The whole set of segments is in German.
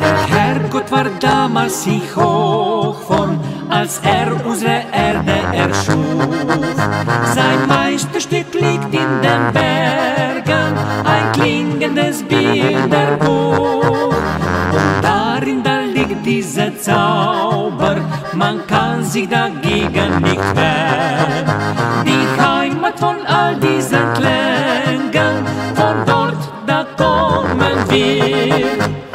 Der Herrgott war damals sich hoch von, als er unsere Erde erschuf. Sein Meisterstück liegt in den Bergen, ein klingendes Bilderbuch. Und darin, da liegt dieser Zauber, man kann sich dagegen nicht wehren. Die Heimat von all diesen Klängen, von dort, da kommen wir.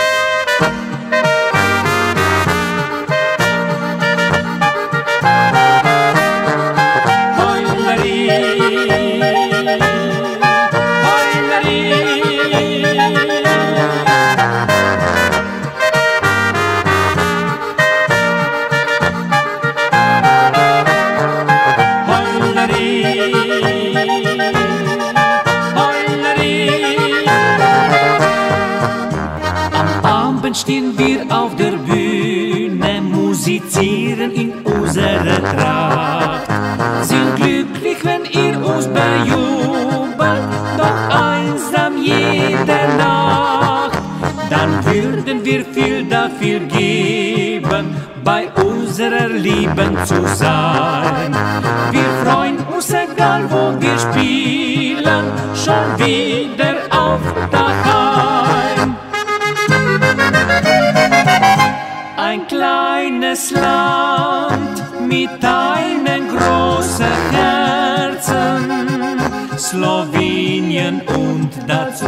Stehen wir auf der Bühne, musizieren in unserer Tracht. Sind glücklich, wenn ihr uns bejubelt, doch einsam jede Nacht. Dann würden wir viel dafür geben, bei unserer Lieben zu sein. Wir freuen uns, egal wo wir spielen, schon wieder auf daheim. Kleines Land mit einem großen Herzen, Slowenien und dazu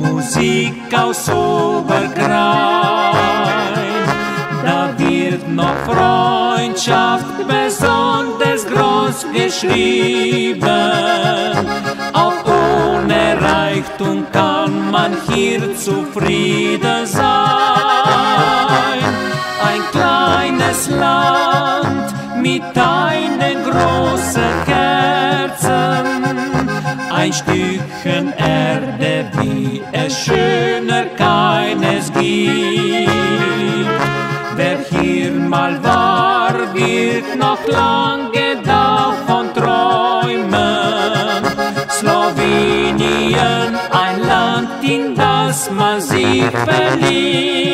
Musik aus Obergrein. Da wird noch Freundschaft besonders groß geschrieben. Auch ohne Reichtum kann man hier zufrieden sein. Großen Herzen, ein Stückchen Erde, wie es schöner keines gibt. Wer hier mal war, wird noch lange davon träumen. Slowenien, ein Land, in das man sich verliebt.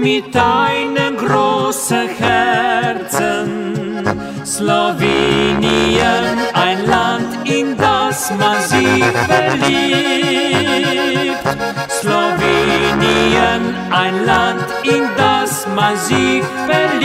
Mit einem großen Herzen. Slowenien, ein Land, in das man sich verliebt. Slowenien, ein Land, in das man sich verliebt.